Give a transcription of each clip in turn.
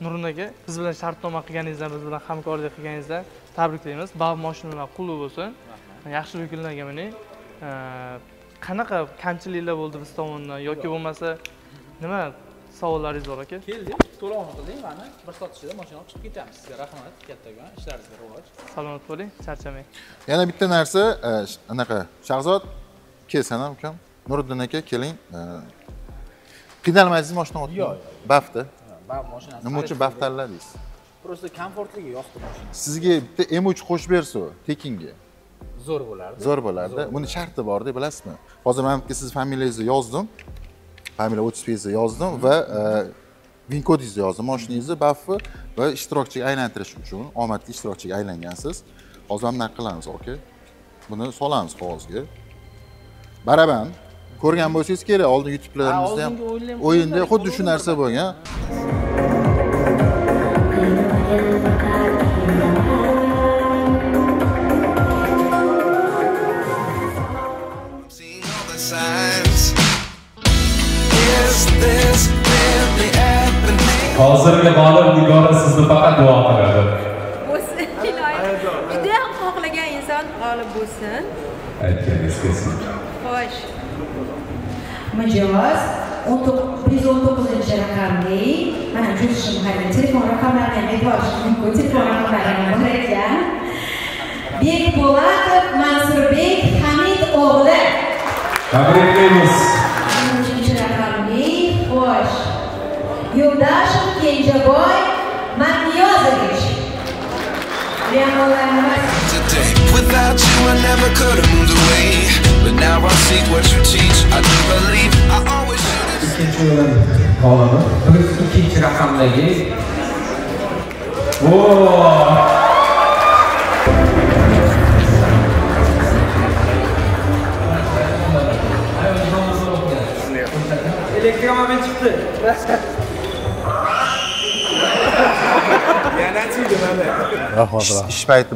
nurun aka biz bilan shartnoma qilganingizdan biz bilan hamkorlik qilganingizdan tabriklaymiz bav moshinalar qulluq bo'lsin. Yaxshi kunlarga mining qanaqa kamchiliklar bo'ldi biz tomonidan yoki bo'lmasa nima savollaringiz bor aka? Keldik to'lovni qildik mana bir soat ichida mashina olib chiqib ketamiz. Sizga rahmat kattakon ishlaringizga rivoj. Salomat bo'ling charchamang. Yana bitta narsa e, anaqa shahzod kel sana ukam. Nuriddin aka keling. E, qiynalmaysizmi mashina otib Yo'q, bafda bab mashinasi nima uchun baf tanladingiz просто komfortligi yoqdi mashina sizga bitta m uch qo'shib bersa tekinga. Zo'r bo'lardi. Zo'r bo'lardi. Buni sharti borda bilasizmi? Hozir manimki sizni familiyangizni yozdim. Familiya o'ttiz yozdim va e, vin kodingizni yozdim. Moshinangizni bafi va ishtirokchiga aylantirish uchun omadli ishtirokchiga aylangansiz. Hozir ham bunaqa qilamiz aka buni solamiz qog'ozga. Baraban ko'rgan bo'lsangiz kerak oldin youtube'larimizda ham o'yinda xuddi shu narsa bo'lgan hozirgi g'olib nigora sizni faqat duo qiladi. Bo'lsin. Iloyim judayam xohlagan inson g'olib bo'lsin. Aytganingiz kelsin. Xo'sh. Mijoz untuk untuk menyelenggarakan mana justru karena jadi orang kamarnya ini bos, jadi orang kamarnya boleh ya. Bek Polatov Mansurbek Hamid oğlu. Tabrikliymiz. Üçüncü. Yoldaşım Kencaboy Matniyozovich. Today, without you, I never could have moved away. G'olibi bir ikkinchi raqamdagi elektromobil chiqdi rahmat ish payti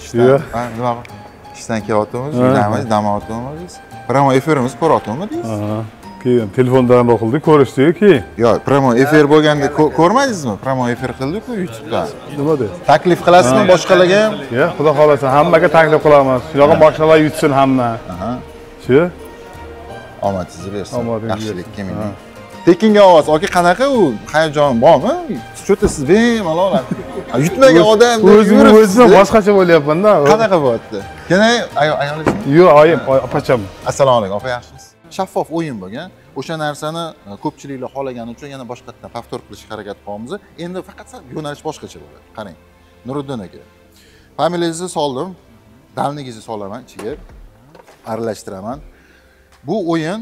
ishdan Yo'q. Ha, nima ishdan kelyaptimiz uydamiz dam olyapmiz promo efirimiz ko'ryaptimiz Aha. Keyin telefondan o'qildik ko'rishdik keyin. Yo'q promo efir bo'lganda ko- ko'rmadingizmi promo efir qildiku youtubedan nima deydi taklif qilasizmi boshqalarga? Ham ya xudo xohlasa hammaga taklif qilamiz. Shunaqa mashinalar yutsin hamma. Shu omadingizni bersin. Yaxshilikka mining tekinga ovoz aka qanaqa u? Hayajon bormi? Что-то siz bemalol yutmagan odam o'zimni o'zim boshqacha bo'lyapmanda. Qanaqa bo'lyapti? Keyin ayol ayolingizmi yo'q oyim oy- opacham. Assalomu alaykum opa yaxshimisiz shaffof o'yin bo'lgan. O'sha narsani e, ko'pchiliklar xohlagani uchun yana boshqatdan повтор qilishga harakat qilyapmiz endi faqat sal yo'nalish boshqacha bo'ladi. Qarang nuriddin aka familiyangizni soldim. Dalnigingizni solaman ichiga. Aralashtiraman. Bu o'yin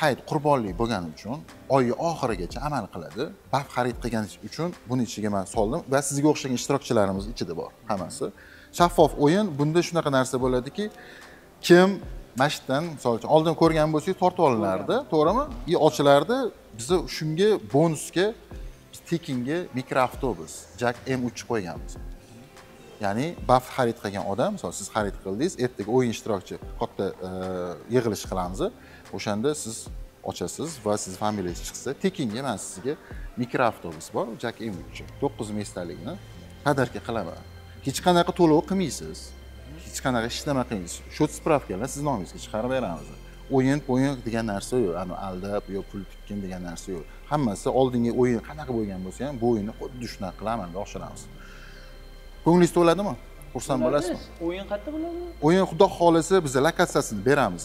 hayit qurbonlik bo'lgani uchun oyni oxirigacha amal qiladi. Baf xarid qilganingiz uchun buni ichiga man soldim va sizga o'xshagan ishtirokchilarimiz ichida bor hammasi. Shaffof o'yin bunda shunaqa narsa bo'ladiki kim yerdan misol uchun oldin ko'rgan bo'lsangiz tortib olinardi to'g'rimi? И ochilardi biza shunga bonusga tekinga mikroavtobus jak m uch qo'yganmiz. Ya'ni baf xarid qilgan odam misol siz xarid qildingiz ertaga o'yin ishtirokchi katta e, yig'ilish qilamiz. O'shanda siz ochasiz va sizni familiyangiz chiqsa tekinga man sizga mikroavtobus bor jak m uch to'qqiz mestalikni podarka qilaman. Hech qanaqa to'lov qilmaysiz hech qanaqa ishlama qilmaysiz счет spravkalar sizni nomingizga chiqarib beramiz. O'yin o'yin degan narsa yo'q ani aldab yo pul tikkin degan narsa yo'q. Hammasi oldingi o'yin qanaqa bo'lgan bo'lsa ham bu o'yinni xuddi shunaqa qilib amalga oshiramiz. Ko'nglingiz to'ladimi? Xursand bo'lasizmi? O'yin qayerda bo'ladi. O'yin xudo xohlasa biz lokatsiyasini beramiz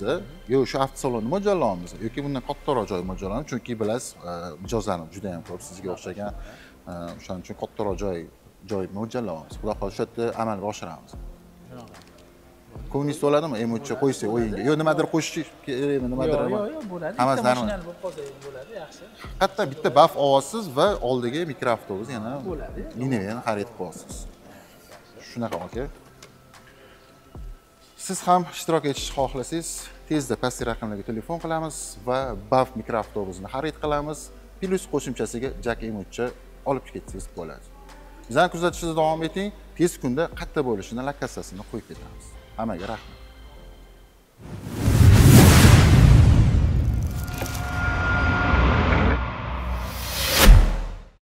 yo shu avtosalonni mo'ljallaymiz yoki bundan kattaroq joy mo'ljallaymiz chunki bilasiz e, mijozlarimiz juda yam ko'p sizga o'xshagan. E, o'shaning uchun kattaroq joy joy mo'ljallaymiz. Xudo xohlasa shu yerda amalga oshiramiz ko'nglingiz to'ladimi? Emotsiya qo'ysak o'yinga. Yo nimadir qo'shish kerakmi? Nimadir yo'q yo'q bo'ladi. Hammasi mashinali bo'lib qolsa bo'ladi yaxshi. Hatto bitta baf ovozsiz va oldiga mikroavtobus yana Bo'ladi. minivan xarid qilyapsiz shunaqa aka siz ham ishtirok etishni xohlasangiz tezda pastki raqamlarga telefon qilamiz va baf mikroavtobusini xarid qilamiz. Plyus qo'shimchasiga jak emutcha olib ketsangiz bo'ladi. Bizani kuzatishda davom eting. Tez kunda qayerda bo'lishini lokatsiyasini qo'yib ketamiz hammaga rahmat